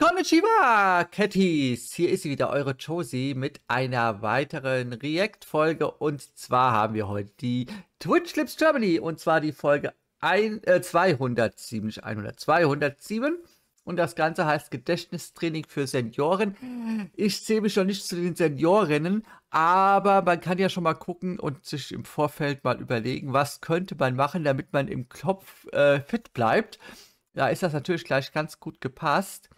Konnichiwa, Catties! Hier ist sie wieder, eure Josie, mit einer weiteren React-Folge. Und zwar haben wir heute die Twitch Clips Germany. Und zwar die Folge ein, äh, 207, nicht 100, 207. Und das Ganze heißt Gedächtnistraining für Senioren. Ich zähle mich noch nicht zu den Seniorinnen, aber man kann ja schon mal gucken und sich im Vorfeld mal überlegen, was könnte man machen, damit man im Kopf äh, fit bleibt. Da ist das natürlich gleich ganz gut gepasst.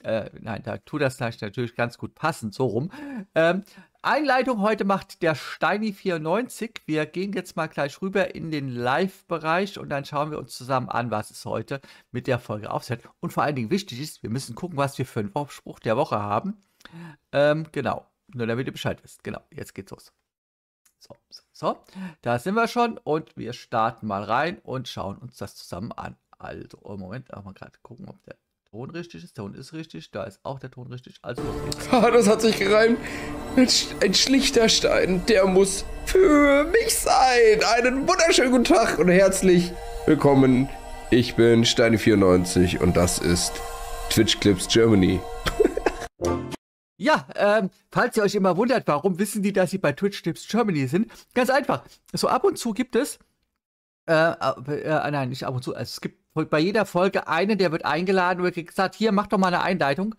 Äh, nein, da tut das natürlich ganz gut passend, so rum. Ähm, Einleitung heute macht der Steini94. Wir gehen jetzt mal gleich rüber in den Live-Bereich und dann schauen wir uns zusammen an, was es heute mit der Folge aufsetzt. Und vor allen Dingen wichtig ist, wir müssen gucken, was wir für einen Spruch der Woche haben. Ähm, genau, nur damit ihr Bescheid wisst. Genau, jetzt geht's los. So, so, so, da sind wir schon und wir starten mal rein und schauen uns das zusammen an. Also, Moment, mal gerade gucken, ob der Ton richtig ist. Der Ton ist richtig. Da ist auch der Ton richtig. Also los geht's. Ah, das hat sich gereimt. Ein, schlichter Stein, der muss für mich sein. Einen wunderschönen guten Tag und herzlich willkommen. Ich bin Steine94 und das ist Twitch Clips Germany. Ja, ähm, falls ihr euch immer wundert, warum wissen die, dass sie bei Twitch Clips Germany sind? Ganz einfach. So ab und zu gibt es, äh, äh, äh nein, nicht ab und zu, also es gibt bei jeder Folge einen, der wird eingeladen, wird gesagt, hier, mach doch mal eine Einleitung.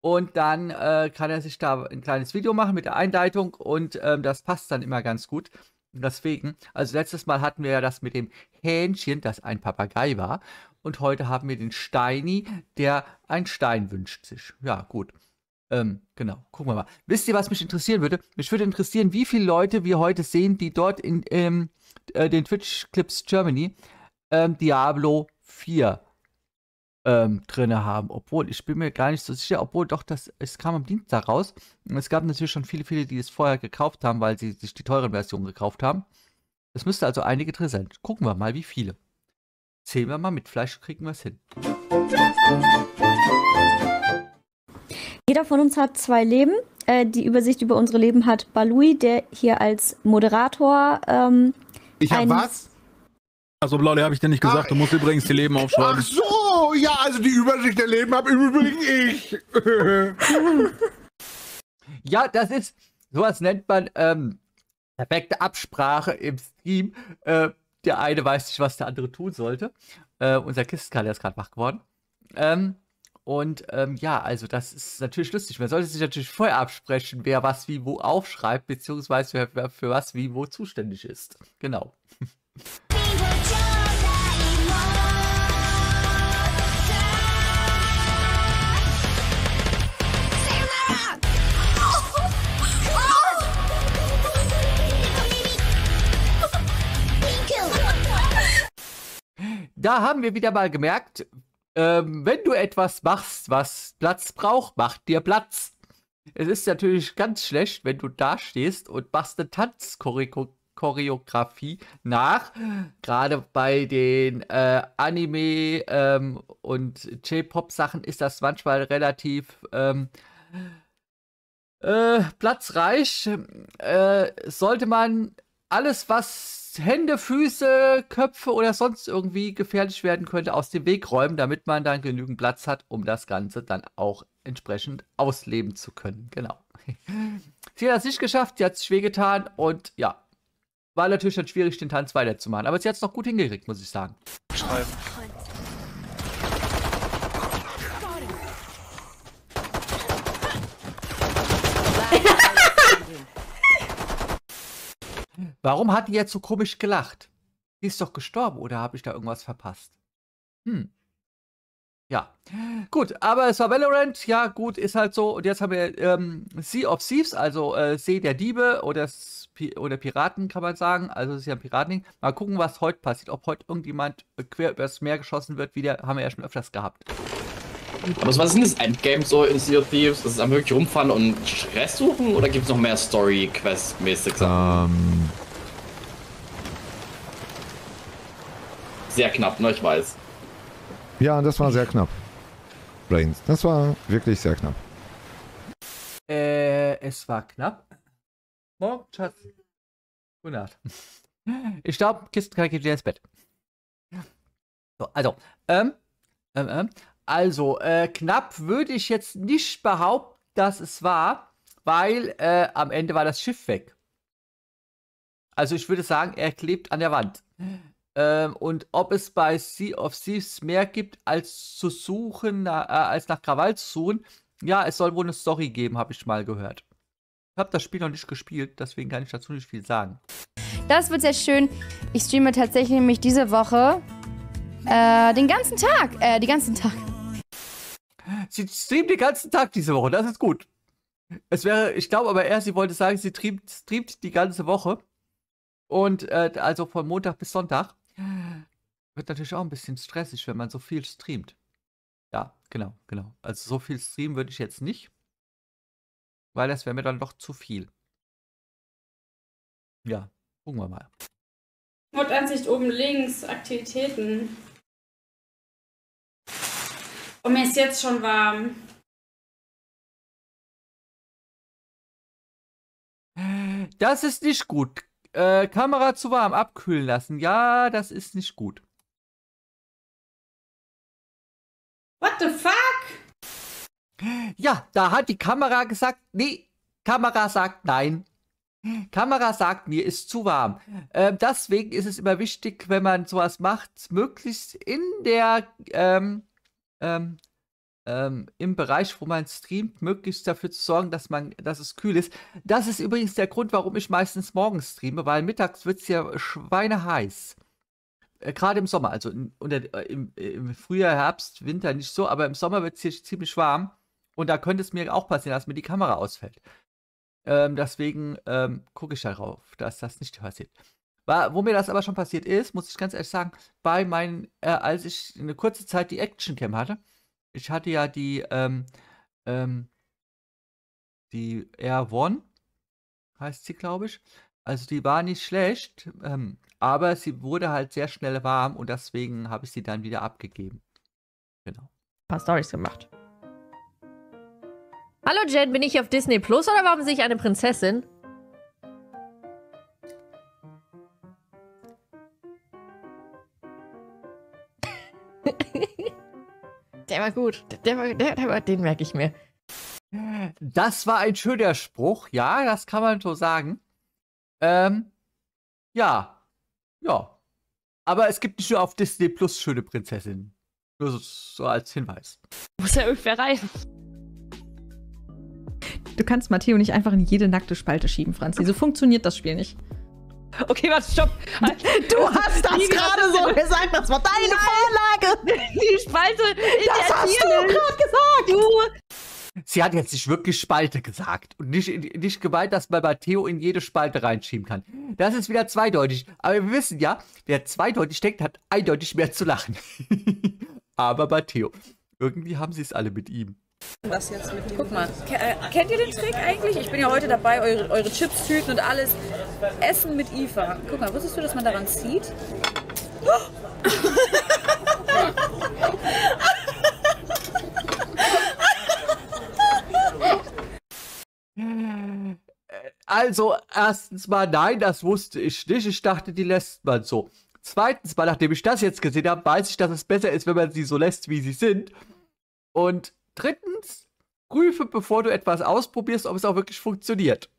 Und dann äh, kann er sich da ein kleines Video machen mit der Einleitung und ähm, das passt dann immer ganz gut. Und deswegen, also letztes Mal hatten wir ja das mit dem Hähnchen, das ein Papagei war. Und heute haben wir den Steini, der ein Stein wünscht sich. Ja, gut. Ähm, genau, gucken wir mal. Wisst ihr, was mich interessieren würde? Mich würde interessieren, wie viele Leute wir heute sehen, die dort in ähm, äh, den Twitch Clips Germany ähm, Diablo 4 ähm, drin haben. Obwohl, ich bin mir gar nicht so sicher, obwohl doch das, es kam am Dienstag raus. Und es gab natürlich schon viele, viele, die es vorher gekauft haben, weil sie sich die teuren Versionen gekauft haben. Es müsste also einige drin sein. Gucken wir mal, wie viele. Zählen wir mal mit, vielleicht kriegen wir es hin. Jeder von uns hat zwei Leben. Äh, die Übersicht über unsere Leben hat Balui, der hier als Moderator. Ähm, ich habe was? Also Blauli habe ich dir nicht gesagt, du musst übrigens die Leben aufschreiben. Ach so, ja, also die Übersicht der Leben habe übrigens ich. ja, das ist, sowas nennt man ähm, perfekte Absprache im Stream. Äh, der eine weiß nicht, was der andere tun sollte. Äh, unser Kistenkalle ist gerade wach geworden. Ähm, und ähm, ja, also das ist natürlich lustig. Man sollte sich natürlich vorher absprechen, wer was wie wo aufschreibt, beziehungsweise wer, wer für was wie wo zuständig ist. Genau. Da haben wir wieder mal gemerkt, ähm, wenn du etwas machst, was Platz braucht, mach dir Platz. Es ist natürlich ganz schlecht, wenn du da stehst und machst eine Tanzchoreografie nach. Gerade bei den äh, Anime ähm, und J-Pop-Sachen ist das manchmal relativ ähm, äh, platzreich. Äh, sollte man alles, was Hände, Füße, Köpfe oder sonst irgendwie gefährlich werden könnte, aus dem Weg räumen, damit man dann genügend Platz hat, um das Ganze dann auch entsprechend ausleben zu können. Genau. sie hat es nicht geschafft, sie hat sich wehgetan und ja, war natürlich dann schwierig, den Tanz weiterzumachen. Aber sie hat es noch gut hingekriegt, muss ich sagen. Schreiben. Warum hat die jetzt so komisch gelacht? Die ist doch gestorben, oder habe ich da irgendwas verpasst? Hm. Ja. Gut, aber es war Valorant, ja gut, ist halt so. Und jetzt haben wir ähm, Sea of Thieves, also äh, See der Diebe oder, oder Piraten, kann man sagen. Also es ist ja ein Piratending. Mal gucken, was heute passiert. Ob heute irgendjemand quer übers Meer geschossen wird, wieder haben wir ja schon öfters gehabt. Aber was ist denn das Endgame so in Sea of Thieves? Ist es am wirklich rumfahren und Stress suchen oder gibt es noch mehr Story-Quest-mäßig Sachen? Ähm, sehr knapp, ne? Ich weiß. Ja, das war sehr knapp. Brains. Das war wirklich sehr knapp. Äh, es war knapp. Morgen, Schatz. Gute Nacht. Ich glaube, Kistenkalle geht wieder ins Bett. So, also, ähm, ähm, ähm, also, äh, knapp würde ich jetzt nicht behaupten, dass es war, weil äh, am Ende war das Schiff weg. Also ich würde sagen, er klebt an der Wand. Ähm, und ob es bei Sea of Thieves mehr gibt, als zu suchen, äh, als nach Krawall zu suchen, ja, es soll wohl eine Story geben, habe ich mal gehört. Ich habe das Spiel noch nicht gespielt, deswegen kann ich dazu nicht viel sagen. Das wird sehr schön. Ich streame tatsächlich nämlich diese Woche äh, den ganzen Tag. Äh, die ganzen Tag. Sie streamt den ganzen Tag diese Woche, das ist gut. Es wäre, ich glaube aber eher, sie wollte sagen, sie streamt, streamt die ganze Woche. Und äh, also von Montag bis Sonntag. Wird natürlich auch ein bisschen stressig, wenn man so viel streamt. Ja, genau, genau. Also so viel streamen würde ich jetzt nicht. Weil das wäre mir dann doch zu viel. Ja, gucken wir mal. Hauptansicht oben links, Aktivitäten. Und mir ist jetzt schon warm. Das ist nicht gut. Äh, Kamera zu warm abkühlen lassen. Ja, das ist nicht gut. What the fuck? Ja, da hat die Kamera gesagt, nee, Kamera sagt nein. Kamera sagt, mir ist zu warm. Ähm, deswegen ist es immer wichtig, wenn man sowas macht, möglichst in der, ähm, ähm, ähm, im Bereich, wo man streamt, möglichst dafür zu sorgen, dass man, dass es kühl ist. Das ist übrigens der Grund, warum ich meistens morgens streame, weil mittags wird es ja schweineheiß. Äh, Gerade im Sommer, also in, unter, äh, im, im Frühjahr, Herbst, Winter nicht so, aber im Sommer wird es hier ziemlich warm. Und da könnte es mir auch passieren, dass mir die Kamera ausfällt. Ähm, deswegen ähm, gucke ich darauf, dass das nicht passiert. War, wo mir das aber schon passiert ist, muss ich ganz ehrlich sagen, bei meinen, äh, als ich eine kurze Zeit die Actioncam hatte, ich hatte ja die, ähm, ähm, die Air One, heißt sie, glaube ich. Also die war nicht schlecht, ähm, aber sie wurde halt sehr schnell warm und deswegen habe ich sie dann wieder abgegeben. Genau. Ein paar Stories gemacht. Hallo Jen, bin ich auf Disney Plus oder warum sehe ich eine Prinzessin? Der war gut. Der war, der, der war, den merke ich mir. Das war ein schöner Spruch, ja, das kann man so sagen. Ähm, ja, ja. Aber es gibt nicht nur auf Disney Plus schöne Prinzessinnen. Nur so, so als Hinweis. Muss ja irgendwer rein. Du kannst Matteo nicht einfach in jede nackte Spalte schieben, Franzi. So funktioniert das Spiel nicht. Okay, warte, stopp. Du hast das gerade so gesagt, das war deine Vorlage. Die Spalte in Das der hast du Tierwelt. gerade gesagt. Du. Sie hat jetzt nicht wirklich Spalte gesagt und nicht, nicht gemeint, dass man Matteo in jede Spalte reinschieben kann. Das ist wieder zweideutig. Aber wir wissen ja, wer zweideutig denkt, hat eindeutig mehr zu lachen. Aber Matteo, irgendwie haben sie es alle mit ihm. Was jetzt mit dem Guck mal, äh, kennt ihr den Trick eigentlich? Ich bin ja heute dabei, eure, eure Chips-Tüten und alles. Essen mit IFA. Guck mal, wusstest du, dass man daran zieht? Also, erstens mal, nein, das wusste ich nicht. Ich dachte, die lässt man so. Zweitens mal, nachdem ich das jetzt gesehen habe, weiß ich, dass es besser ist, wenn man sie so lässt, wie sie sind. Und drittens, prüfe, bevor du etwas ausprobierst, ob es auch wirklich funktioniert.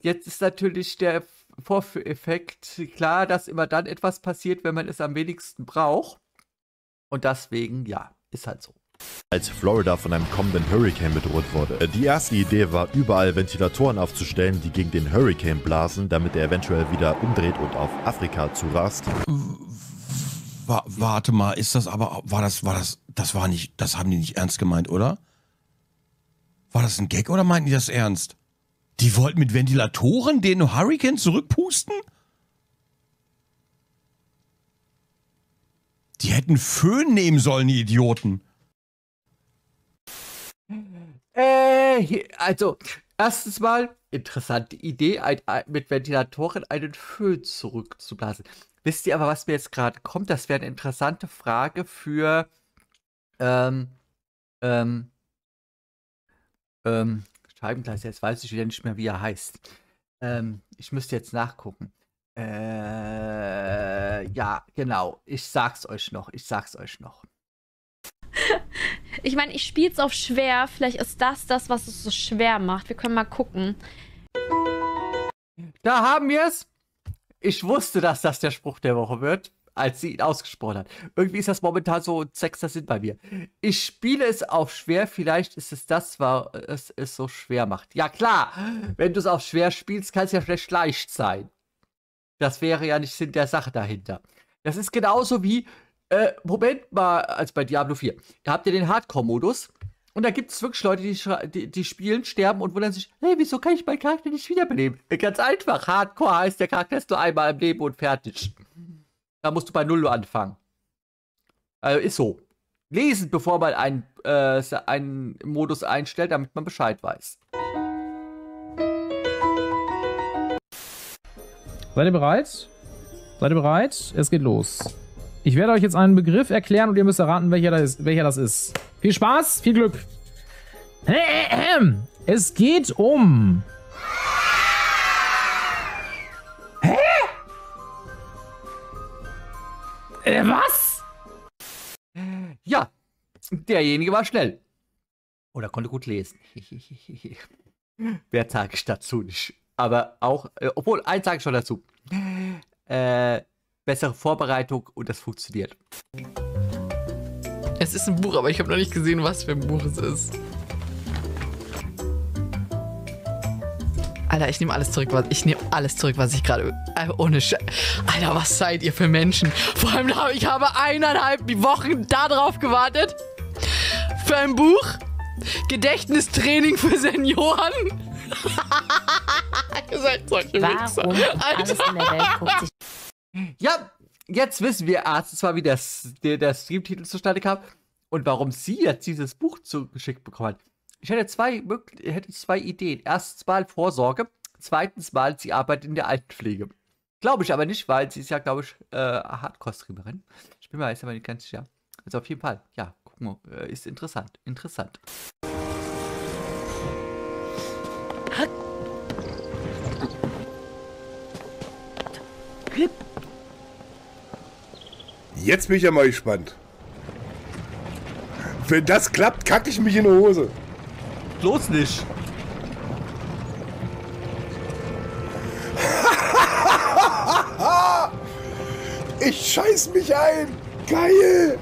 Jetzt ist natürlich der Vorführeffekt klar, dass immer dann etwas passiert, wenn man es am wenigsten braucht. Und deswegen, ja, ist halt so. Als Florida von einem kommenden Hurricane bedroht wurde. Äh, Die erste Idee war, überall Ventilatoren aufzustellen, die gegen den Hurricane blasen, damit er eventuell wieder umdreht und auf Afrika zurast. Wa warte mal, ist das aber, war das, war das, das war nicht, das haben die nicht ernst gemeint, oder? War das ein Gag oder meinten die das ernst? Die wollten mit Ventilatoren den Hurricane zurückpusten? Die hätten Föhn nehmen sollen, die Idioten. Äh, also, erstens mal, interessante Idee, ein, ein, mit Ventilatoren einen Föhn zurückzublasen. Wisst ihr aber, was mir jetzt gerade kommt? Das wäre eine interessante Frage für, ähm, ähm, ähm, Scheibengleiser, jetzt weiß ich wieder nicht mehr, wie er heißt. Ähm, ich müsste jetzt nachgucken. Äh, ja, genau. Ich sag's euch noch. Ich sag's euch noch. Ich meine, ich spiele es auf schwer. Vielleicht ist das das, was es so schwer macht. Wir können mal gucken. Da haben wir es. Ich wusste, dass das der Spruch der Woche wird, als sie ihn ausgesprochen hat. Irgendwie ist das momentan so sechster Sinn bei mir. Ich spiele es auf schwer, vielleicht ist es das, was es so schwer macht. Ja klar, wenn du es auf schwer spielst, kann es ja vielleicht leicht sein. Das wäre ja nicht Sinn der Sache dahinter. Das ist genauso wie, äh, Moment mal, als bei Diablo 4. Ihr habt ja den Hardcore-Modus. Und da gibt es wirklich Leute, die, die, die spielen, sterben und wundern sich, hey, wieso kann ich meinen Charakter nicht wiederbeleben? Ganz einfach. Hardcore heißt, der Charakter ist nur einmal im Leben und fertig. Da musst du bei Null anfangen. Also ist so. Lesen, bevor man einen, äh, einen Modus einstellt, damit man Bescheid weiß. Seid ihr bereit? Seid ihr bereit? Es geht los. Ich werde euch jetzt einen Begriff erklären und ihr müsst erraten, welcher das ist. Welcher das ist. Viel Spaß, viel Glück. Es geht um. Äh, was? Ja, derjenige war schnell. Oder konnte gut lesen. Wer sage ich dazu nicht? Aber auch, äh, obwohl, eins sage ich schon dazu. Äh, bessere Vorbereitung und das funktioniert. Es ist ein Buch, aber ich habe noch nicht gesehen, was für ein Buch es ist. Alter, ich nehme alles zurück, was ich nehme alles zurück, was ich gerade äh, ohne Sche Alter, was seid ihr für Menschen? Vor allem habe ich habe eineinhalb Wochen darauf gewartet für ein Buch Gedächtnistraining für Senioren. ihr seid solche Wichser. Alter. Ja, jetzt wissen wir erstens mal, wie das, der, der Streamtitel zustande kam und warum sie jetzt dieses Buch zugeschickt bekommen hat. Ich hätte zwei, hätte zwei Ideen. Erstens mal Vorsorge, zweitens mal sie arbeitet in der Altenpflege. Glaube ich aber nicht, weil sie ist ja, glaube ich, äh, Hardcore-Streamerin. Ich bin mir jetzt aber nicht ganz sicher. Also auf jeden Fall, ja, gucken wir, äh, ist interessant, interessant. Jetzt bin ich ja mal gespannt. Wenn das klappt, kacke ich mich in die Hose. Bloß nicht. ich scheiß mich ein. Geil.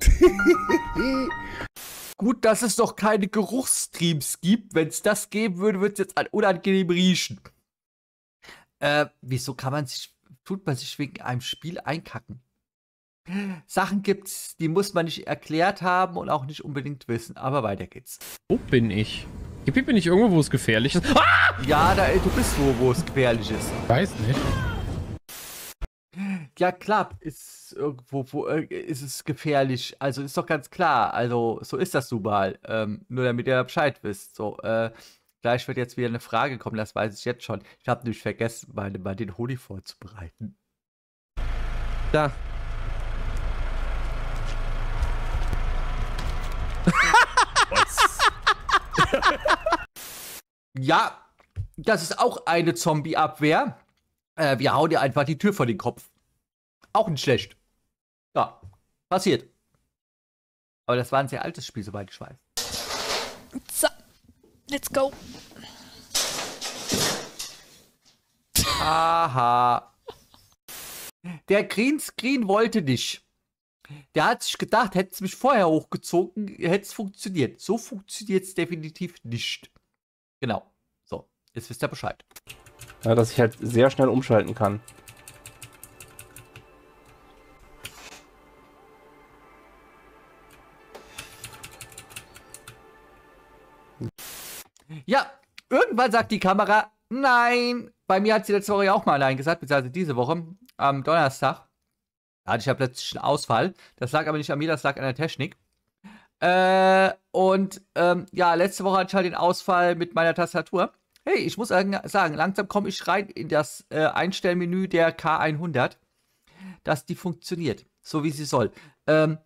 Gut, dass es doch keine Geruchsstreams gibt. Wenn es das geben würde, würde es jetzt an unangenehm riechen. Äh, wieso kann man sich, tut man sich wegen einem Spiel einkacken? Sachen gibt's, die muss man nicht erklärt haben und auch nicht unbedingt wissen. Aber weiter geht's. Wo bin ich? Hier bin ich irgendwo, wo es gefährlich ist. Ah! Ja, da, du bist wo, wo es gefährlich ist. Weiß nicht. Ja, klar, ist irgendwo, wo, äh, ist es gefährlich. Also ist doch ganz klar. Also, so ist das nun mal. Ähm, nur damit ihr Bescheid wisst. So, äh, gleich wird jetzt wieder eine Frage kommen, das weiß ich jetzt schon. Ich habe nämlich vergessen, meine, mal den Honig vorzubereiten. Da. Ja, das ist auch eine Zombie-Abwehr. Äh, wir hauen dir einfach die Tür vor den Kopf. Auch nicht schlecht. Ja, passiert. Aber das war ein sehr altes Spiel, soweit ich weiß. So, let's go. Aha. Der Greenscreen wollte nicht. Der hat sich gedacht, hätte es mich vorher hochgezogen, hätte es funktioniert. So funktioniert es definitiv nicht. Genau. So, jetzt wisst ihr Bescheid. Ja, dass ich halt sehr schnell umschalten kann. Ja, irgendwann sagt die Kamera, nein. Bei mir hat sie letzte Woche ja auch mal nein gesagt, beziehungsweise diese Woche, am Donnerstag. Da hatte ich ja plötzlich einen Ausfall. Das lag aber nicht an mir, das lag an der Technik. Äh, und ähm, ja, letzte Woche hatte ich halt den Ausfall mit meiner Tastatur. Hey, ich muss sagen, langsam komme ich rein in das äh, Einstellmenü der K100, dass die funktioniert, so wie sie soll. Ähm,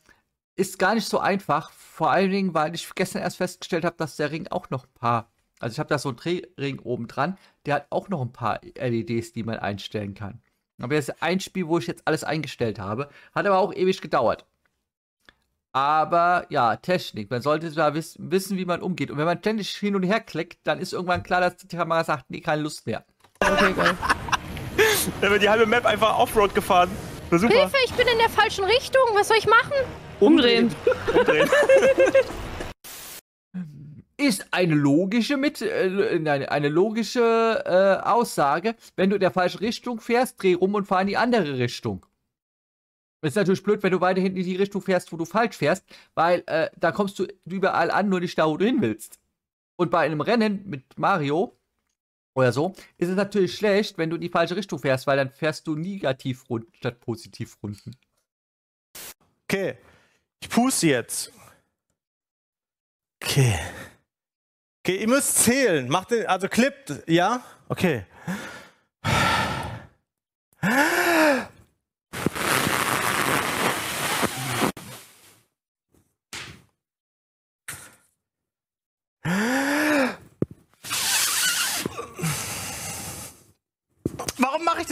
ist gar nicht so einfach, vor allen Dingen, weil ich gestern erst festgestellt habe, dass der Ring auch noch ein paar, also ich habe da so einen Drehring oben dran, der hat auch noch ein paar LEDs, die man einstellen kann. Aber das ist ein Spiel, wo ich jetzt alles eingestellt habe. Hat aber auch ewig gedauert. Aber ja, Technik. Man sollte da wiss wissen, wie man umgeht. Und wenn man ständig hin und her klickt, dann ist irgendwann klar, dass die Kamera sagt, nee, keine Lust mehr. Okay, geil. Da wird die halbe Map einfach Offroad gefahren. Hilfe, ich bin in der falschen Richtung. Was soll ich machen? Umdrehen. Umdrehen. Ist eine logische mit äh, nein, eine logische äh, Aussage. Wenn du in der falschen Richtung fährst, dreh rum und fahr in die andere Richtung. Ist natürlich blöd, wenn du weiterhin in die Richtung fährst, wo du falsch fährst, weil äh, da kommst du überall an, nur nicht da, wo du hin willst. Und bei einem Rennen mit Mario oder so ist es natürlich schlecht, wenn du in die falsche Richtung fährst, weil dann fährst du Negativrunden statt Positivrunden. Okay. Ich puste jetzt. Okay. Okay, ihr müsst zählen. Macht den, also klippt, ja? Okay.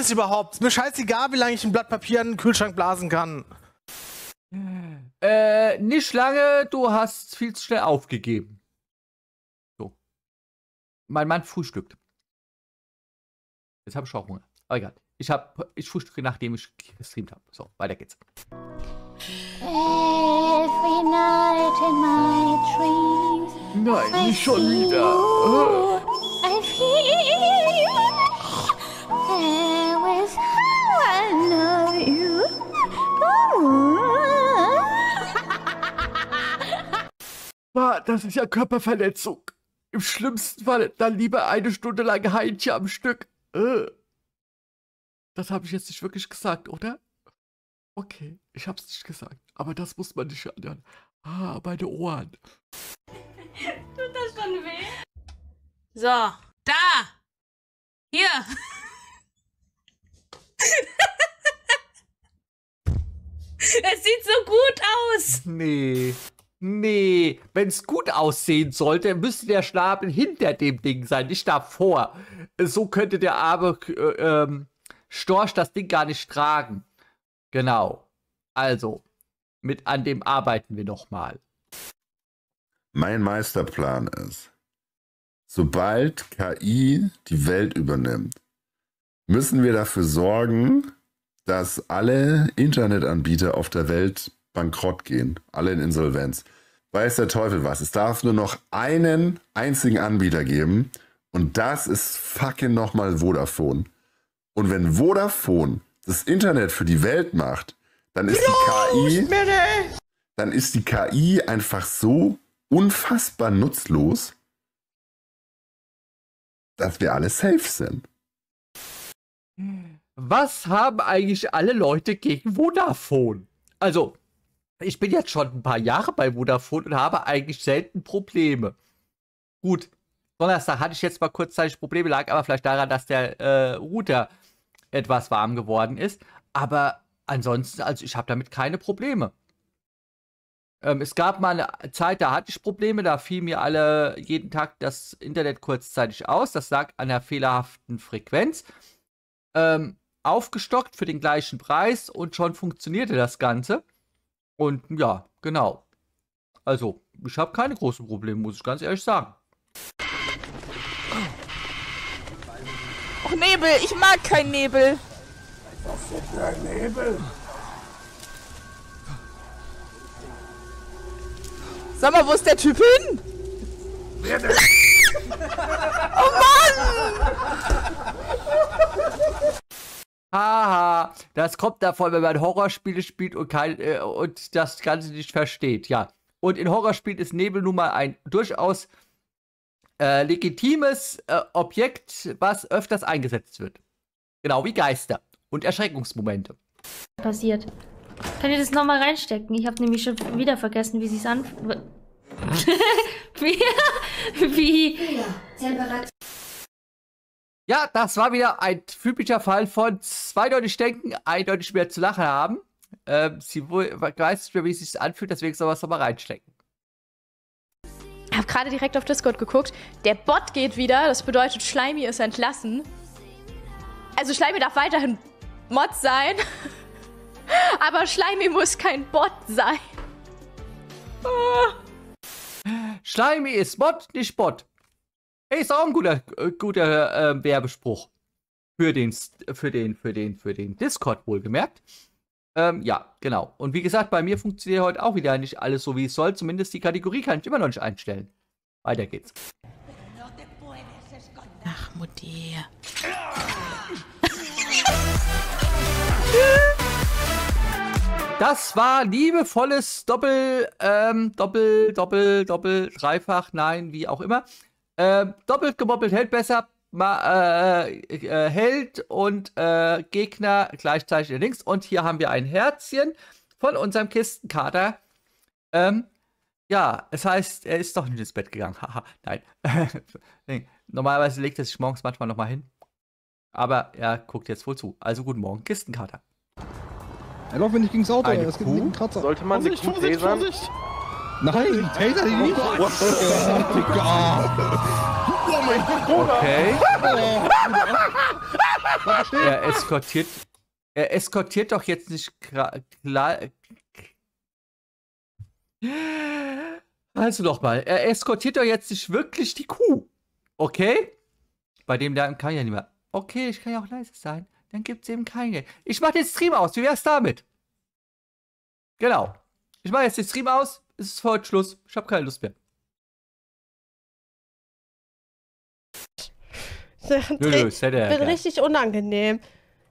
Das überhaupt? Ist mir scheißegal, wie lange ich ein Blatt Papier an den Kühlschrank blasen kann. Äh, nicht lange, du hast viel zu schnell aufgegeben. So. Mein Mann frühstückt. Jetzt habe ich auch Hunger. Aber egal. Ich, hab, ich frühstücke, nachdem ich gestreamt habe. So, weiter geht's. Every night in my dreams. Nein, nicht schon wieder. Ah, das ist ja Körperverletzung. Im schlimmsten Fall dann lieber eine Stunde lang Heinchen am Stück. Äh. Das habe ich jetzt nicht wirklich gesagt, oder? Okay, ich hab's nicht gesagt. Aber das muss man nicht anhören. Ah, meine Ohren. Tut das schon weh? So, da! Hier! Es sieht so gut aus! Nee. Nee. Wenn es gut aussehen sollte, müsste der Schnabel hinter dem Ding sein, nicht davor. So könnte der arme äh, ähm, Storch das Ding gar nicht tragen. Genau. Also, mit an dem arbeiten wir nochmal. Mein Meisterplan ist, sobald KI die Welt übernimmt, müssen wir dafür sorgen, dass alle Internetanbieter auf der Welt bankrott gehen, alle in Insolvenz. Weiß der Teufel was. Es darf nur noch einen einzigen Anbieter geben und das ist fucking nochmal Vodafone. Und wenn Vodafone das Internet für die Welt macht, dann ist die KI, dann ist die KI einfach so unfassbar nutzlos, dass wir alle safe sind. Was haben eigentlich alle Leute gegen Vodafone? Also, ich bin jetzt schon ein paar Jahre bei Vodafone und habe eigentlich selten Probleme. Gut, Donnerstag hatte ich jetzt mal kurzzeitig Probleme, lag aber vielleicht daran, dass der äh, Router etwas warm geworden ist. Aber ansonsten, also ich habe damit keine Probleme. Ähm, es gab mal eine Zeit, da hatte ich Probleme, da fiel mir alle jeden Tag das Internet kurzzeitig aus. Das lag an der fehlerhaften Frequenz. Ähm, aufgestockt für den gleichen Preis und schon funktionierte das Ganze. Und ja, genau. Also, ich habe keine großen Probleme, muss ich ganz ehrlich sagen. Och, Nebel, ich mag keinen Nebel. Was ist denn für ein Nebel? Sag mal, wo ist der Typ hin? oh Mann! Haha, das kommt davon, wenn man Horrorspiele spielt und, kein, äh, und das Ganze nicht versteht, ja. Und in Horrorspielen ist Nebel nun mal ein durchaus äh, legitimes äh, Objekt, was öfters eingesetzt wird. Genau wie Geister und Erschreckungsmomente. passiert. Kann ihr das nochmal reinstecken? Ich habe nämlich schon wieder vergessen, wie sich's an... wie? wie? Ja, das war wieder ein typischer Fall von zweideutig denken, eindeutig mehr zu lachen haben. Ähm, sie weiß nicht mehr, wie es sich anfühlt, deswegen soll man es nochmal reinstecken. Ich habe gerade direkt auf Discord geguckt. Der Bot geht wieder. Das bedeutet, Schleimi ist entlassen. Also Schleimi darf weiterhin Mod sein. Aber Schleimi muss kein Bot sein. Schleimi ist Mod, nicht Bot. Hey, ist auch ein guter, äh, guter äh, Werbespruch. Für den, für den, für den, für den Discord wohlgemerkt. Ähm, ja, genau. Und wie gesagt, bei mir funktioniert heute auch wieder nicht alles so, wie es soll. Zumindest die Kategorie kann ich immer noch nicht einstellen. Weiter geht's. Ach, Mutti. Das war liebevolles Doppel, ähm, Doppel, Doppel, Doppel, Dreifach, nein, wie auch immer. Ähm, doppelt gemoppelt hält besser, ma, äh, äh, Held und äh, Gegner gleichzeitig links. Und hier haben wir ein Herzchen von unserem Kistenkater. Ähm, ja, es heißt, er ist doch nicht ins Bett gegangen. Haha, nein. Normalerweise legt er sich morgens manchmal nochmal hin. Aber er guckt jetzt wohl zu. Also guten Morgen, Kistenkater. Er läuft mir nicht gegens Auto, Eine es gibt einen Kratzer. Sollte man die Kuh tasern? Nein, taser die nicht. Oh mein Gott. Okay. Er eskortiert. Er eskortiert doch jetzt nicht klar. Also nochmal, er eskortiert doch jetzt nicht wirklich die Kuh. Okay? Bei dem Lärm kann ich ja nicht mehr. Okay, ich kann ja auch leise sein. Dann gibt's eben keine. Ich mach den Stream aus. Wie wär's damit? Genau. Ich mache jetzt den Stream aus. Es ist für heute Schluss. Ich habe keine Lust mehr. Nö, der- bin richtig unangenehm.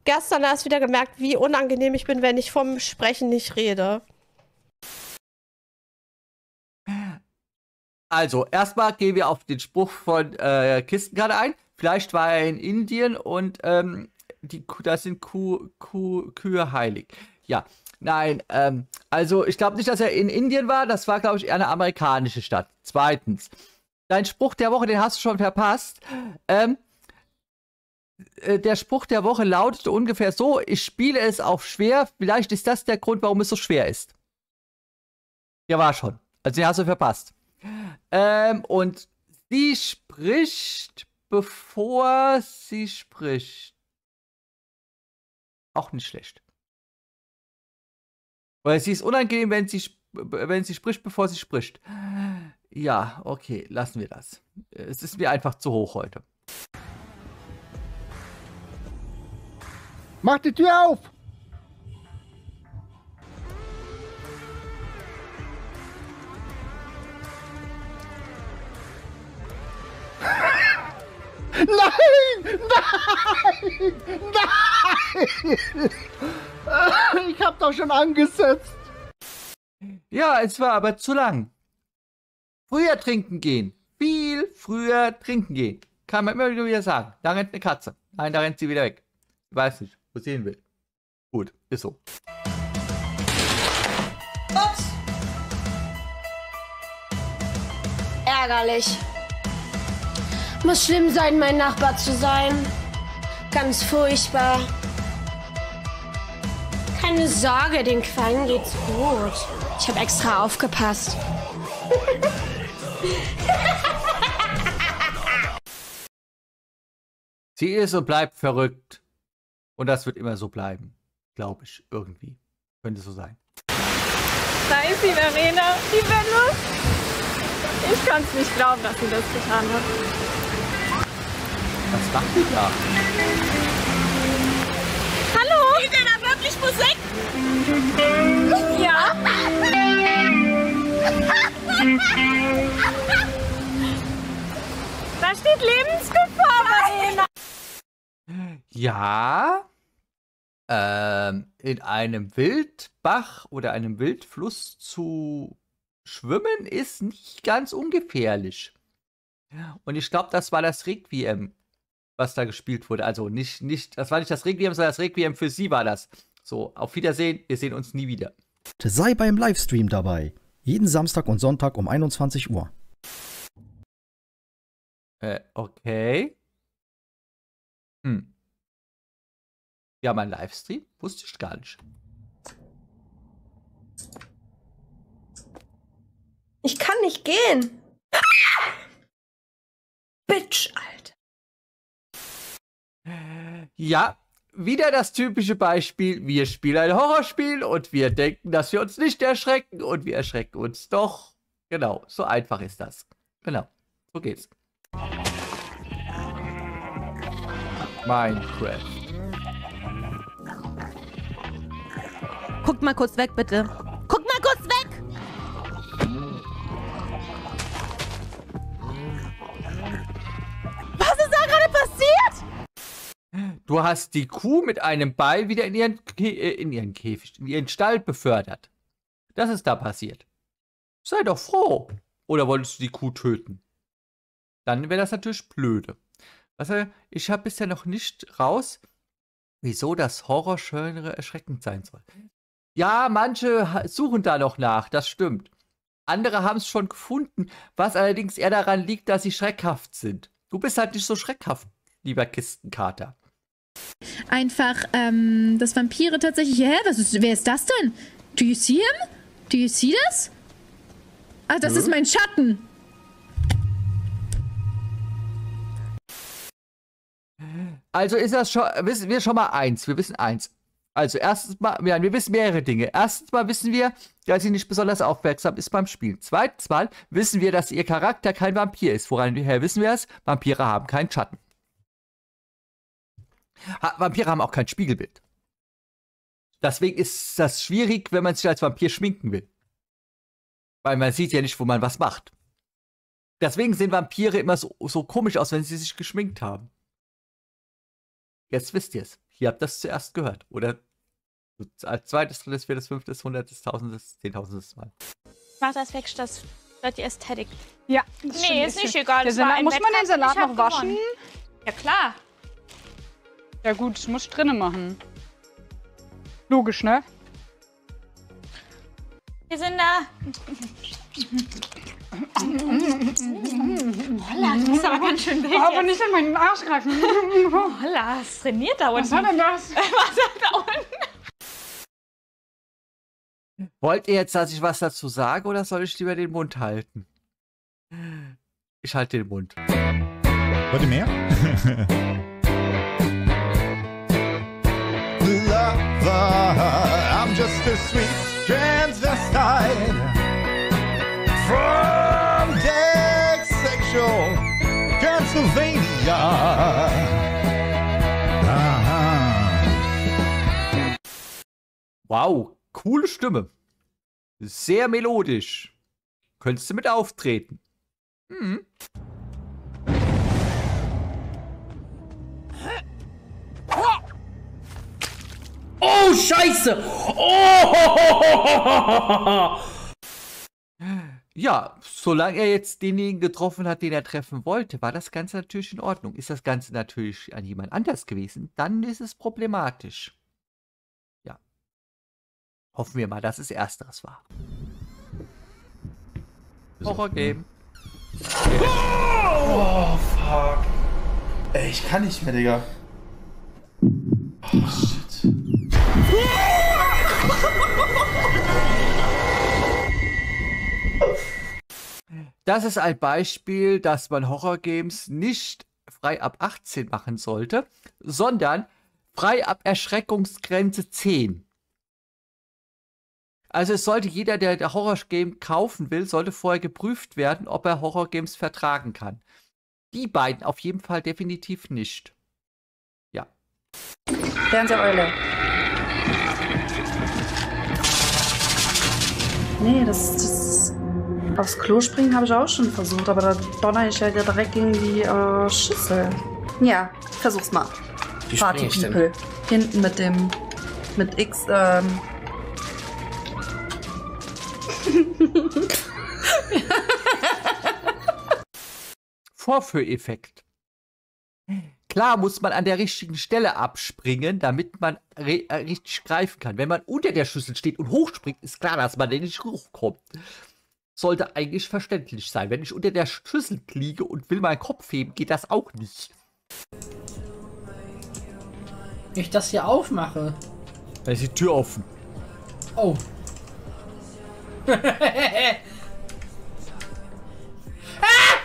Gestern erst wieder gemerkt, wie unangenehm ich bin, wenn ich vom Sprechen nicht rede. Also, erstmal gehen wir auf den Spruch von äh, Kistenkarte ein. Vielleicht war er in Indien und ähm, die das sind Kuh, Kuh, Kühe heilig. Ja, nein, ähm, also ich glaube nicht, dass er in Indien war. Das war, glaube ich, eher eine amerikanische Stadt. Zweitens, dein Spruch der Woche, den hast du schon verpasst. Ähm, äh, der Spruch der Woche lautete ungefähr so: Ich spiele es auf schwer. Vielleicht ist das der Grund, warum es so schwer ist. Ja, war schon. Also, den hast du verpasst. Ähm, und sie spricht, bevor sie spricht. Auch nicht schlecht. Weil sie ist unangenehm, wenn sie, wenn sie spricht, bevor sie spricht. Ja, okay, lassen wir das. Es ist mir einfach zu hoch heute. Mach die Tür auf! Nein! Nein! Nein! Ich hab doch schon angesetzt. Ja, es war aber zu lang. Früher trinken gehen. Viel früher trinken gehen. Kann man immer wieder sagen. Da rennt eine Katze. Nein, da rennt sie wieder weg. Ich weiß nicht, wo sie hin will. Gut, ist so. Ups. Ärgerlich. Muss schlimm sein, mein Nachbar zu sein. Ganz furchtbar. Keine Sorge, den Quallen geht's gut. Ich habe extra aufgepasst. Sie ist und bleibt verrückt. Und das wird immer so bleiben. Glaube ich, irgendwie. Könnte so sein. Da ist sie, Verena. Die Venus. Ich kann es nicht glauben, dass sie das getan hat. Was macht die da? Hallo? Spielt ihr da wirklich Musik? Ja. da steht Lebensgefahr, Verena. Ja. Ähm, in einem Wildbach oder einem Wildfluss zu schwimmen ist nicht ganz ungefährlich. Und ich glaube, das war das Requiem, was da gespielt wurde. Also nicht, nicht, das war nicht das Requiem, sondern das Requiem für sie war das. So, auf Wiedersehen, wir sehen uns nie wieder. Sei beim Livestream dabei. Jeden Samstag und Sonntag um 21 Uhr. Äh, okay. Hm. Ja, mein Livestream? Wusste ich gar nicht. Ich kann nicht gehen. Bitch, Alter. Ja, wieder das typische Beispiel. Wir spielen ein Horrorspiel und wir denken, dass wir uns nicht erschrecken und wir erschrecken uns doch. Genau, so einfach ist das. Genau, so geht's. Minecraft. Guckt mal kurz weg, bitte. Du hast die Kuh mit einem Beil wieder in ihren, äh, in ihren Käfig, in ihren Stall befördert. Das ist da passiert. Sei doch froh. Oder wolltest du die Kuh töten? Dann wäre das natürlich blöde. Also, ich habe bisher noch nicht raus, wieso das Horrorgenre erschreckend sein soll. Ja, manche suchen da noch nach, das stimmt. Andere haben es schon gefunden, was allerdings eher daran liegt, dass sie schreckhaft sind. Du bist halt nicht so schreckhaft, lieber Kistenkater. Einfach, ähm, dass Vampire tatsächlich. Hä? Was ist, wer ist das denn? Do you see him? Do you see this? Ah, das Nö. ist mein Schatten. Also ist das schon, wissen wir schon mal eins. Wir wissen eins. Also erstens mal, ja, wir wissen mehrere Dinge. Erstens mal wissen wir, dass sie nicht besonders aufmerksam ist beim Spielen. Zweitens mal wissen wir, dass ihr Charakter kein Vampir ist. Woran wissen wir es? Vampire haben keinen Schatten. Ha Vampire haben auch kein Spiegelbild. Deswegen ist das schwierig, wenn man sich als Vampir schminken will. Weil man sieht ja nicht, wo man was macht. Deswegen sehen Vampire immer so, so komisch aus, wenn sie sich geschminkt haben. Jetzt wisst ihr es. Hier habt ihr es zuerst gehört. Oder als zweites, drittes, viertes, fünftes, hundertes, tausendes, zehntausendtes Mal. Mach das weg, das stört die Ästhetik. Ja. Nee, ist nicht egal. Der das Salat, muss man den Salat noch waschen? gewonnen. Ja, klar. Ja gut, das muss ich drinnen machen. Logisch, ne? Wir sind da. Holla, du bist aber ganz schön wild. Aber nicht in meinen Arsch greifen. Holla, hast trainiert da unten. Was war denn das? Was hat da unten? Wollt ihr jetzt, dass ich was dazu sage oder soll ich lieber den Mund halten? Ich halte den Mund. Wollt ihr mehr? I'm just a sweet transvestite from Sexual Transylvania. Aha. Wow, coole Stimme. Sehr melodisch. Könntest du mit auftreten. Hm. Oh, Scheiße! Oh! Ja, solange er jetzt denjenigen getroffen hat, den er treffen wollte, war das Ganze natürlich in Ordnung. Ist das Ganze natürlich an jemand anders gewesen, dann ist es problematisch. Ja. Hoffen wir mal, dass es ersteres war. Horror-Game. Oh, fuck. Ey, ich kann nicht mehr, Digga. Oh, shit. Das ist ein Beispiel, dass man Horrorgames nicht frei ab 18 machen sollte, sondern frei ab Erschreckungsgrenze 10. Also es sollte jeder, der der Horrorgame kaufen will, sollte vorher geprüft werden, ob er Horrorgames vertragen kann. Die beiden auf jeden Fall definitiv nicht. Ja. Fernseheule. Nee, das, das aufs Klo springen habe ich auch schon versucht, aber da donner ich ja direkt gegen die äh, Schüssel. Ja, versuch's mal. Wie Party ich denn? People. Hinten mit dem mit X ähm Vorführeffekt. Klar muss man an der richtigen Stelle abspringen, damit man re- äh, richtig greifen kann. Wenn man unter der Schüssel steht und hochspringt, ist klar, dass man da nicht hochkommt. Sollte eigentlich verständlich sein. Wenn ich unter der Schüssel liege und will meinen Kopf heben, geht das auch nicht. Ich das hier aufmache. Da ist die Tür offen. Oh. ah!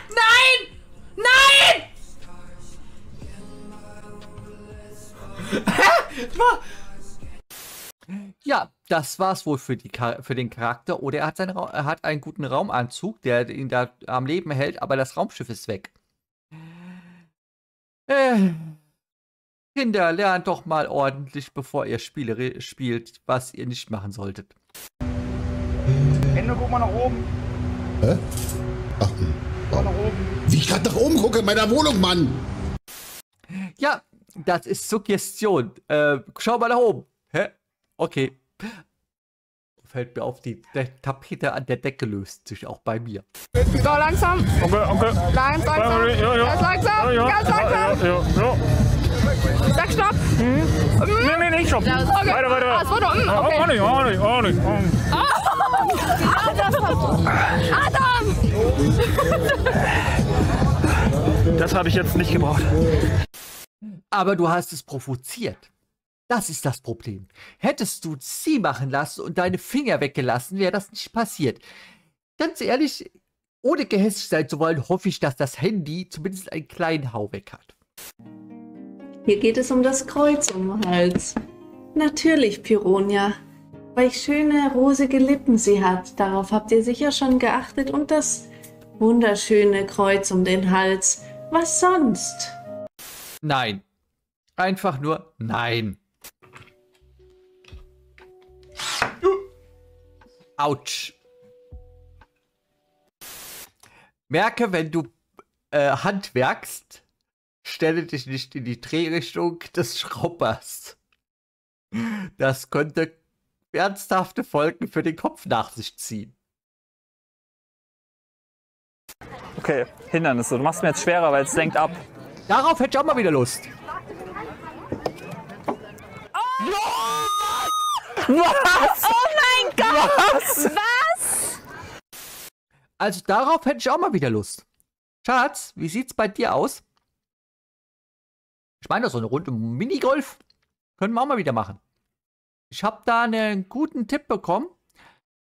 Nein! Nein! Ja, das war's wohl für, die, für den Charakter. Oder er hat, seinen er hat einen guten Raumanzug, der ihn da am Leben hält, aber das Raumschiff ist weg. Äh, Kinder, lernt doch mal ordentlich, bevor ihr Spiele spielt, was ihr nicht machen solltet. Ende, guck mal nach oben. Hä? Ach, Guck mal nach oben. wie ich gerade nach oben gucke in meiner Wohnung, Mann. Ja, das ist Suggestion. Äh, schau mal nach oben. Hä? Okay. Fällt mir auf, die De Tapete an der Decke löst sich auch bei mir. So, langsam. Okay, okay. Ganz langsam. Ja, ja. Ganz langsam. Ja. Ganz langsam. Ja, ja, ja. Sag Stopp. Nee, nee, nee, stopp. Okay. Weiter, weiter. Ah, es wurde. Ah, Okay. Auch nicht, auch nicht, auch nicht. Adam! Das habe ich jetzt nicht gebraucht. Aber du hast es provoziert. Das ist das Problem. Hättest du sie machen lassen und deine Finger weggelassen, wäre das nicht passiert. Ganz ehrlich, ohne gehässig sein zu wollen, hoffe ich, dass das Handy zumindest einen kleinen Hau weg hat. Hier geht es um das Kreuz um den Hals. Natürlich, Pironia. Weil schöne, rosige Lippen sie hat. Darauf habt ihr sicher schon geachtet. Und das wunderschöne Kreuz um den Hals. Was sonst? Nein. Einfach nur nein. Autsch. Merke, wenn du äh, handwerkst, stelle dich nicht in die Drehrichtung des Schraubers. Das könnte ernsthafte Folgen für den Kopf nach sich ziehen. Okay, Hindernisse. Du machst mir jetzt schwerer, weil es lenkt ab. Darauf hätte ich auch mal wieder Lust. Was? Oh mein Gott! Was? Was? Also darauf hätte ich auch mal wieder Lust. Schatz, wie sieht's bei dir aus? Ich meine, so eine Runde Minigolf können wir auch mal wieder machen. Ich habe da einen guten Tipp bekommen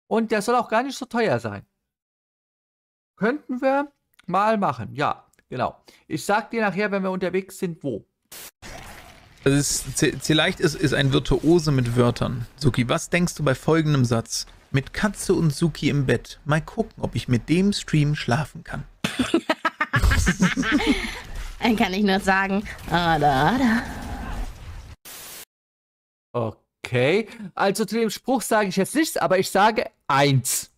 und der soll auch gar nicht so teuer sein. Könnten wir mal machen. Ja, genau. Ich sag dir nachher, wenn wir unterwegs sind, wo. Das ist, vielleicht ist, ist ein Virtuose mit Wörtern. Suki, was denkst du bei folgendem Satz? Mit Katze und Suki im Bett. Mal gucken, ob ich mit dem Stream schlafen kann. Dann kann ich nur sagen, ada, ada. Okay. Also zu dem Spruch sage ich jetzt nichts, aber ich sage eins.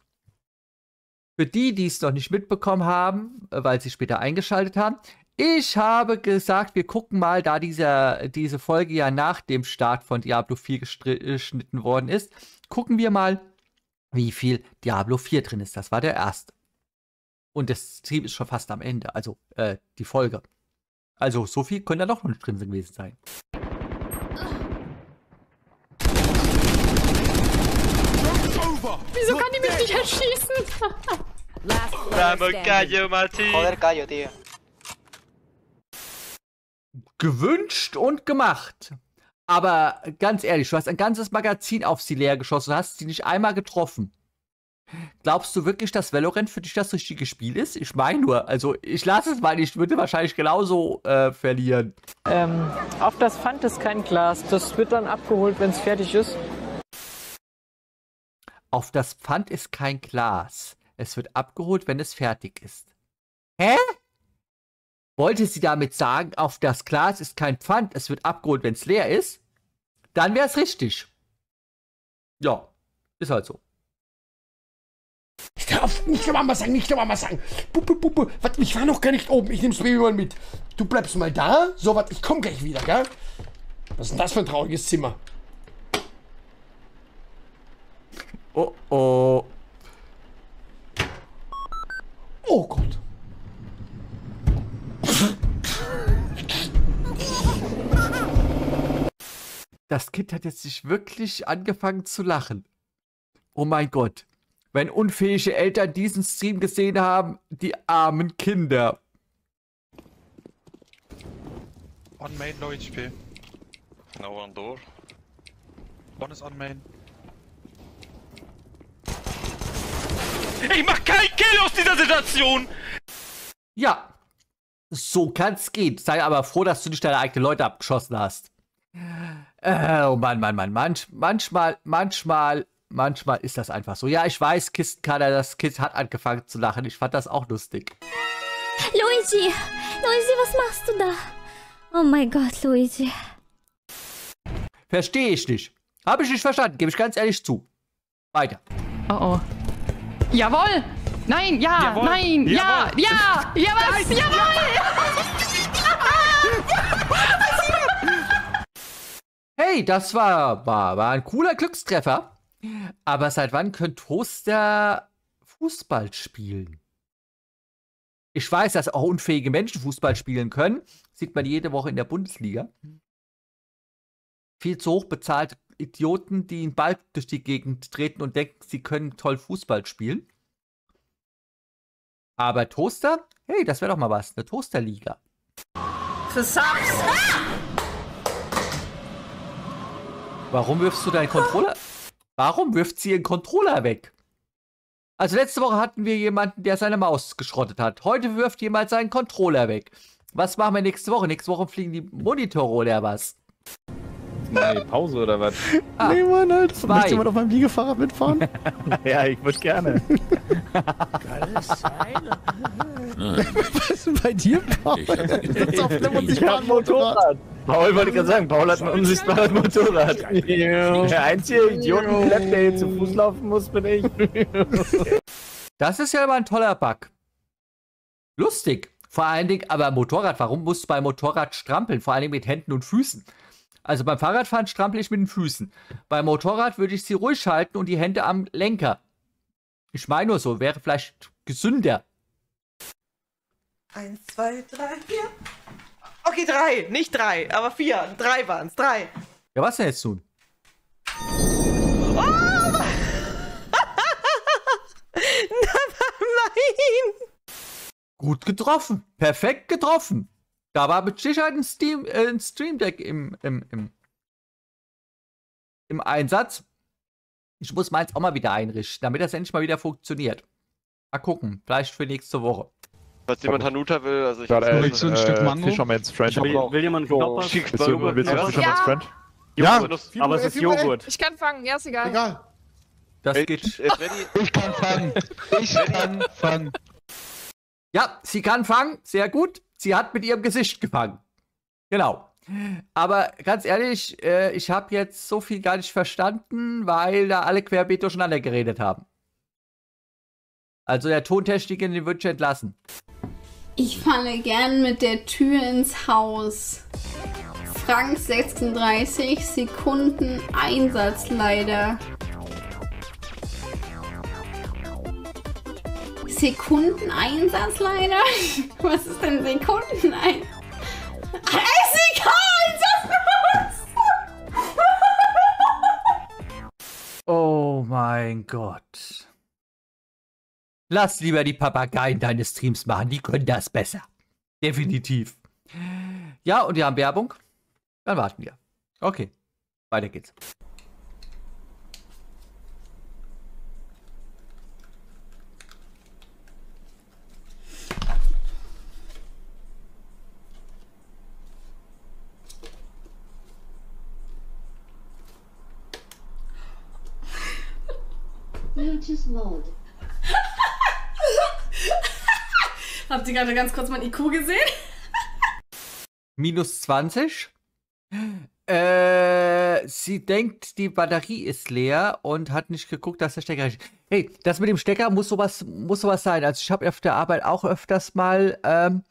Für die, die es noch nicht mitbekommen haben, äh, weil sie später eingeschaltet haben, ich habe gesagt, wir gucken mal, da dieser, diese Folge ja nach dem Start von Diablo 4 gestri- geschnitten worden ist, gucken wir mal, wie viel Diablo 4 drin ist. Das war der erste. Und das Stream ist schon fast am Ende, also äh, die Folge. Also so viel könnte da doch noch nicht drin gewesen sein. Wieso kann die mich nicht erschießen? Joder, callo, tío. Gewünscht und gemacht. Aber ganz ehrlich, du hast ein ganzes Magazin auf sie leer geschossen und hast sie nicht einmal getroffen. Glaubst du wirklich, dass Valorant für dich das richtige Spiel ist? Ich meine nur, also ich lasse es mal, ich würde wahrscheinlich genauso äh, verlieren. Ähm, auf das Pfand ist kein Glas. Das wird dann abgeholt, wenn es fertig ist. Auf das Pfand ist kein Glas. Es wird abgeholt, wenn es fertig ist. Hä? Wollte sie damit sagen, auf das Glas ist kein Pfand, es wird abgeholt, wenn es leer ist? Dann wäre es richtig. Ja, ist halt so. Ich darf nicht der Mama sagen, nicht der Mama sagen. Puppe, Puppe, warte, ich war noch gar nicht oben. Ich nehm's Baby mal mit. Du bleibst mal da. So, warte, ich komm gleich wieder, gell? Was ist denn das für ein trauriges Zimmer? Oh, oh. Oh Gott. Das Kind hat jetzt nicht wirklich angefangen zu lachen. Oh mein Gott. Wenn unfähige Eltern diesen Stream gesehen haben, die armen Kinder. On main, low HP. No one door. One is on main. Ich mach keinen Kill aus dieser Situation! Ja, so kann's gehen. Sei aber froh, dass du nicht deine eigenen Leute abgeschossen hast. Äh, oh Mann, Mann, Mann. Manch, manchmal, manchmal, manchmal ist das einfach so. Ja, ich weiß, Kistenkader, das Kind hat angefangen zu lachen. Ich fand das auch lustig. Luigi! Luigi, was machst du da? Oh mein Gott, Luigi. Verstehe ich nicht. Habe ich nicht verstanden, gebe ich ganz ehrlich zu. Weiter. Oh oh. Jawohl! Nein, ja, Jawohl. nein, ja, Jawohl. ja, ja, was? Nein. Jawohl! Hey, das war, war, war ein cooler Glückstreffer. Aber seit wann können Toaster Fußball spielen? Ich weiß, dass auch unfähige Menschen Fußball spielen können. Sieht man jede Woche in der Bundesliga. Viel zu hoch bezahlte Idioten, die einen Ball durch die Gegend treten und denken, sie können toll Fußball spielen. Aber Toaster? Hey, das wäre doch mal was. Eine Toasterliga. Für Subs. Warum wirfst du deinen Controller? Warum wirft sie ihren Controller weg? Also letzte Woche hatten wir jemanden, der seine Maus geschrottet hat. Heute wirft jemand seinen Controller weg. Was machen wir nächste Woche? Nächste Woche fliegen die Monitore oder was? Nee, Pause oder was? Ah, nee, Mann, Alter. zwei. Möchte jemand auf meinem Liegefahrrad mitfahren? ja, ich würde gerne. Was ist denn bei dir, Paul? Du sitzt auf einem unsichtbaren Motorrad. Paul wollte gerade sagen, Paul hat ein unsichtbares Motorrad. Der einzige Idiotenklapp, der hier zu Fuß laufen muss, bin ich. Das ist ja aber ein toller Bug. Lustig. Vor allen Dingen, aber Motorrad, warum musst du beim Motorrad strampeln? Vor allen Dingen mit Händen und Füßen. Also beim Fahrradfahren strampel ich mit den Füßen. Beim Motorrad würde ich sie ruhig halten und die Hände am Lenker. Ich meine nur so, wäre vielleicht gesünder. Eins, zwei, drei, vier. Okay, drei. Nicht drei, aber vier. Drei waren's. Drei. Ja, was denn jetzt nun? Nein! Gut getroffen. Perfekt getroffen. Da war mit Sicherheit ein, Steam, äh, ein Stream Deck im, im, im, im Einsatz. Ich muss meins auch mal wieder einrichten, damit das endlich mal wieder funktioniert. Mal gucken, vielleicht für nächste Woche. Falls jemand Hanuta will, also ich Ja, äh, Willst du ein Stück Mango? Fisherman's Friend. Will- will jemand Knoppers? Willst du, willst du Fisherman's Ja. Friend? Ja, aber es ist Joghurt. Ich kann fangen, ja, ist egal. Egal. Das Ey, geht. äh, Ich kann fangen. Ich kann fangen. Ja, sie kann fangen, sehr gut. Sie hat mit ihrem Gesicht gefangen. Genau. Aber ganz ehrlich, äh, ich habe jetzt so viel gar nicht verstanden, weil da alle querbeet durcheinander geredet haben. Also der Tontechniker, den würde ich entlassen. Ich falle gern mit der Tür ins Haus. Frank 36 Sekunden Einsatz leider. Sekunden Einsatz leider? Was ist denn Sekunden Lass lieber die Papageien deine Streams machen, die können das besser. Definitiv. Ja, und wir haben Werbung. Dann warten wir. Okay, weiter geht's. Mode. Ihr gerade ganz kurz mein IQ gesehen? Minus 20. Äh, sie denkt, die Batterie ist leer und hat nicht geguckt, dass der Stecker. Hey, das mit dem Stecker muss sowas, muss sowas sein. Also ich habe auf der Arbeit auch öfters mal ähm,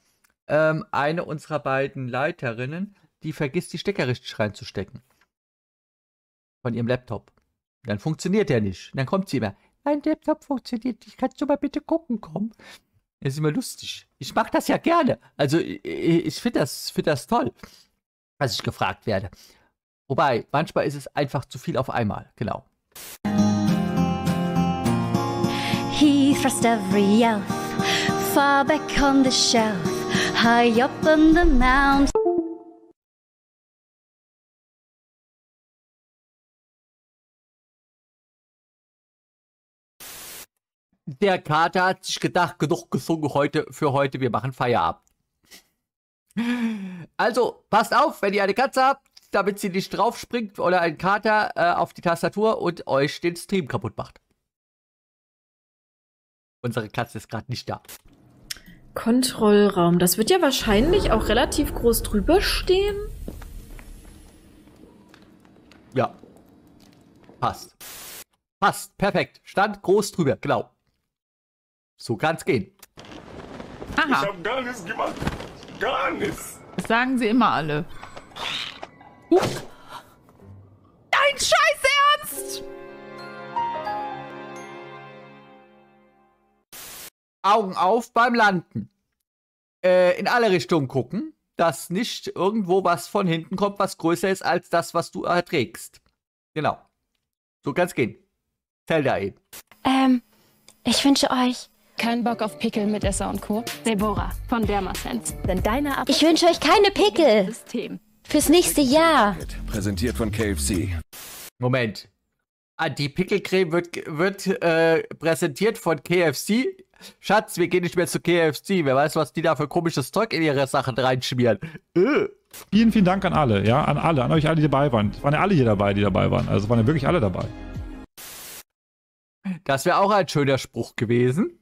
ähm, eine unserer beiden Leiterinnen, die vergisst, die Stecker richtig reinzustecken. Von ihrem Laptop. Dann funktioniert der nicht. Dann kommt sie immer. Mein Laptop funktioniert nicht. Kannst du mal bitte gucken kommen? Ist immer lustig. Ich mache das ja gerne. Also ich, ich finde das, find das toll, dass ich gefragt werde. Wobei, manchmal ist es einfach zu viel auf einmal. Genau. He thrust every elf far back on the shelf, high up on the mountain. Der Kater hat sich gedacht, genug gesungen heute für heute, wir machen Feierabend. Also, passt auf, wenn ihr eine Katze habt, damit sie nicht drauf springt oder ein Kater äh, auf die Tastatur und euch den Stream kaputt macht. Unsere Katze ist gerade nicht da. Kontrollraum. Das wird ja wahrscheinlich auch relativ groß drüber stehen. Ja. Passt. Passt. Perfekt. Stand groß drüber. Genau. So kann's gehen. Ich Aha, hab gar nichts gemacht. Gar nichts. das sagen sie immer alle. Huch. Dein Scheiß Ernst! Augen auf beim Landen. Äh, in alle Richtungen gucken, dass nicht irgendwo was von hinten kommt, was größer ist als das, was du erträgst. Genau. So kann's gehen. Zelda eben. Ähm, ich wünsche euch keinen Bock auf Pickel mit Esser und Co. Deborah von Dermasense. Denn deine Ab Ich wünsche euch keine Pickel. System. Fürs nächste Jahr. Präsentiert von KFC. Moment. Ah, die Pickelcreme wird, wird äh, präsentiert von KFC. Schatz, wir gehen nicht mehr zu KFC. Wer weiß, was die da für komisches Zeug in ihre Sachen reinschmieren. Äh. Vielen, vielen Dank an alle, ja, an alle, an euch alle, die dabei waren. Es waren ja alle hier dabei, die dabei waren. Also es waren ja wirklich alle dabei. Das wäre auch ein schöner Spruch gewesen.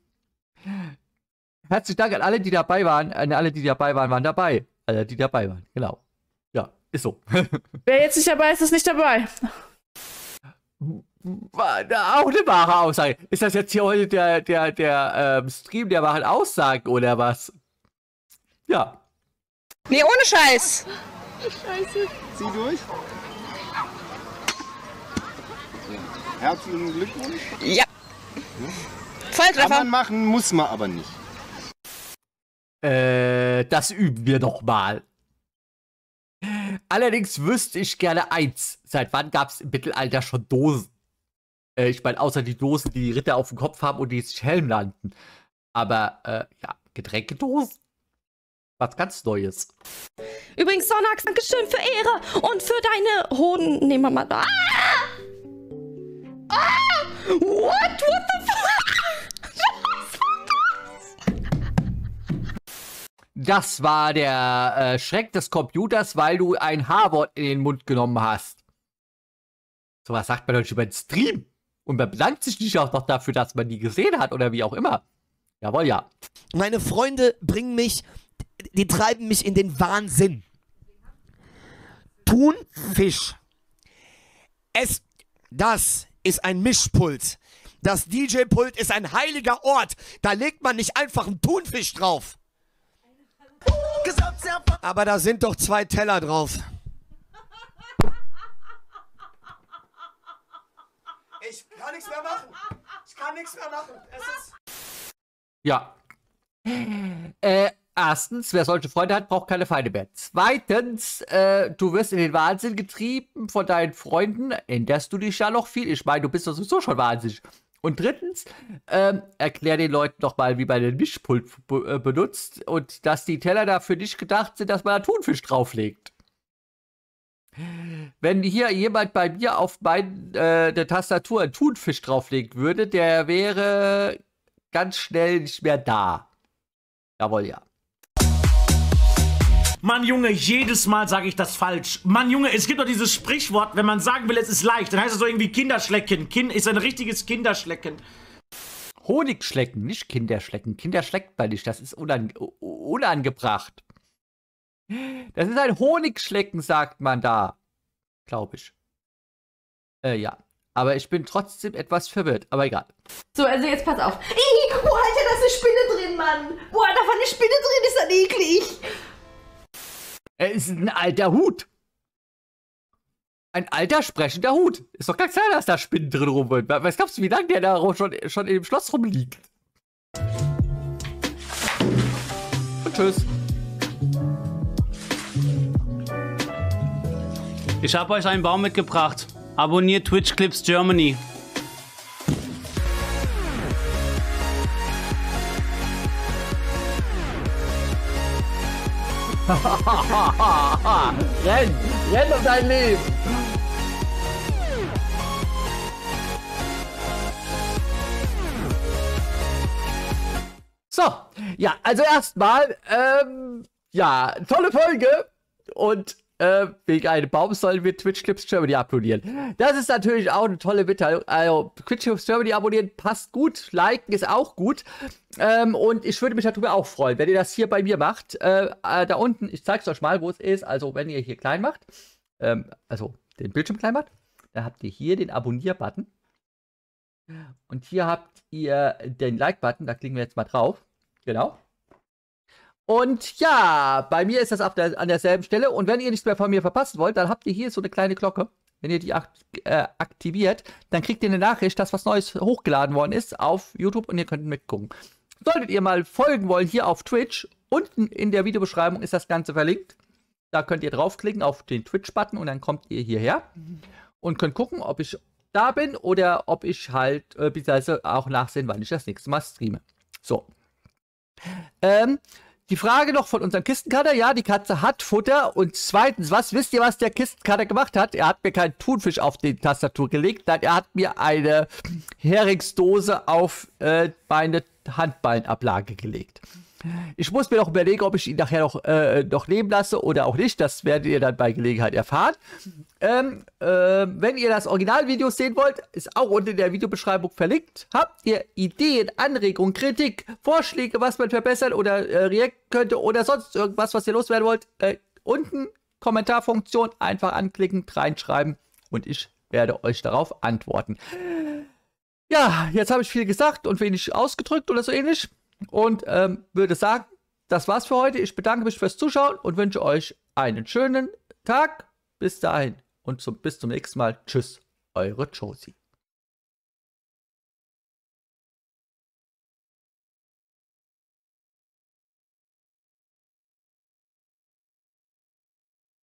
Herzlichen Dank an alle, die dabei waren. An alle, die dabei waren, waren dabei. Alle, die dabei waren. Genau. Ja, ist so. Wer jetzt nicht dabei ist, ist nicht dabei. War da auch eine wahre Aussage. Ist das jetzt hier heute der, der, der ähm, Stream der wahren Aussagen oder was? Ja. Nee, ohne Scheiß. Scheiße. Zieh durch. Herzlichen Glückwunsch. Ja. Kann man machen, muss man aber nicht. Äh, das üben wir noch mal. Allerdings wüsste ich gerne eins. Seit wann gab es im Mittelalter schon Dosen? Äh, ich meine, außer die Dosen, die die Ritter auf dem Kopf haben und die sich Helm nannten. Aber, äh, ja, Getränkedosen? Was ganz Neues. Übrigens, Sonax, Dankeschön für Ehre und für deine Hoden. Nehmen wir mal. Ah! Ah! What? What the Das war der äh, Schreck des Computers, weil du ein H-Wort in den Mund genommen hast. So was sagt man doch über den Stream. Und man bedankt sich nicht auch noch dafür, dass man die gesehen hat oder wie auch immer. Jawohl, ja. Meine Freunde bringen mich, die treiben mich in den Wahnsinn. Thunfisch. Es, das ist ein Mischpult. Das DJ-Pult ist ein heiliger Ort. Da legt man nicht einfach einen Thunfisch drauf. Aber da sind doch zwei Teller drauf. Ich kann nichts mehr machen. Ich kann nichts mehr machen. Es ist. Ja. Äh, erstens, wer solche Freunde hat, braucht keine Feinde mehr. Zweitens, äh, du wirst in den Wahnsinn getrieben von deinen Freunden. Änderst du dich ja noch viel? Ich meine, du bist doch sowieso schon wahnsinnig. Und drittens, ähm, erklär den Leuten doch mal, wie man den Mischpult be äh, benutzt und dass die Teller dafür nicht gedacht sind, dass man da Thunfisch drauflegt. Wenn hier jemand bei mir auf meine äh, Tastatur einen Thunfisch drauflegen würde, der wäre ganz schnell nicht mehr da. Jawohl, ja. Mann, Junge, jedes Mal sage ich das falsch. Mann, Junge, es gibt doch dieses Sprichwort, wenn man sagen will, es ist leicht, dann heißt es so irgendwie Kinderschlecken. Kind ist ein richtiges Kinderschlecken. Honigschlecken, nicht Kinderschlecken. Kinder schleckt man nicht, das ist unang unangebracht. Das ist ein Honigschlecken, sagt man da. Glaube ich. Äh, ja. Aber ich bin trotzdem etwas verwirrt, aber egal. So, also jetzt pass auf. Ih, boah, Alter, da ist eine Spinne drin, Mann. Boah, da war eine Spinne drin, ist das eklig. Er ist ein alter Hut. Ein alter sprechender Hut. Ist doch ganz klar, dass da Spinnen drin rumwollen. Was glaubst du, wie lange der da schon, schon im Schloss rumliegt? Und tschüss. Ich habe euch einen Baum mitgebracht. Abonniert Twitch Clips Germany. renn! Renn um dein Leben! So, ja, also erstmal, ähm, ja, tolle Folge und äh, wegen einem Baum sollen wir Twitch Clips Germany applaudieren. Das ist natürlich auch eine tolle Mitteilung. Also, Twitch Clips Germany abonnieren passt gut, liken ist auch gut. Ähm, und ich würde mich darüber auch freuen, wenn ihr das hier bei mir macht. Äh, äh, da unten, ich zeige es euch mal, wo es ist. Also, wenn ihr hier klein macht, ähm, also den Bildschirm klein macht, dann habt ihr hier den Abonnier-Button. Und hier habt ihr den Like-Button, da klicken wir jetzt mal drauf. Genau. Und ja, bei mir ist das der, an derselben Stelle. Und wenn ihr nichts mehr von mir verpassen wollt, dann habt ihr hier so eine kleine Glocke. Wenn ihr die äh, aktiviert, dann kriegt ihr eine Nachricht, dass was Neues hochgeladen worden ist auf YouTube und ihr könnt mitgucken. Solltet ihr mal folgen wollen hier auf Twitch, unten in der Videobeschreibung ist das Ganze verlinkt. Da könnt ihr draufklicken auf den Twitch-Button und dann kommt ihr hierher und könnt gucken, ob ich da bin oder ob ich halt, äh, beziehungsweise auch nachsehen, wann ich das nächste Mal streame. So. Ähm, die Frage noch von unserem Kistenkater. Ja, die Katze hat Futter. Und zweitens, was wisst ihr, was der Kistenkater gemacht hat? Er hat mir keinen Thunfisch auf die Tastatur gelegt. Nein, er hat mir eine Heringsdose auf äh, meine Handballenablage gelegt. Ich muss mir noch überlegen, ob ich ihn nachher noch, äh, noch leben lasse oder auch nicht. Das werdet ihr dann bei Gelegenheit erfahren. Ähm, äh, wenn ihr das Originalvideo sehen wollt, ist auch unten in der Videobeschreibung verlinkt. Habt ihr Ideen, Anregungen, Kritik, Vorschläge, was man verbessern oder äh, reagieren könnte oder sonst irgendwas, was ihr loswerden wollt, äh, unten Kommentarfunktion einfach anklicken, reinschreiben und ich werde euch darauf antworten. Ja, jetzt habe ich viel gesagt und wenig ausgedrückt oder so ähnlich und ähm, würde sagen, das war's für heute. Ich bedanke mich fürs Zuschauen und wünsche euch einen schönen Tag. Bis dahin und zum, bis zum nächsten Mal. Tschüss, eure Josie.